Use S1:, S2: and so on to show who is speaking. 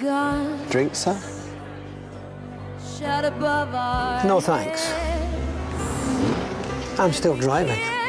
S1: gone. Drink, sir? No, thanks. I'm still driving.